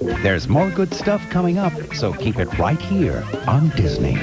There's more good stuff coming up, so keep it right here on Disney.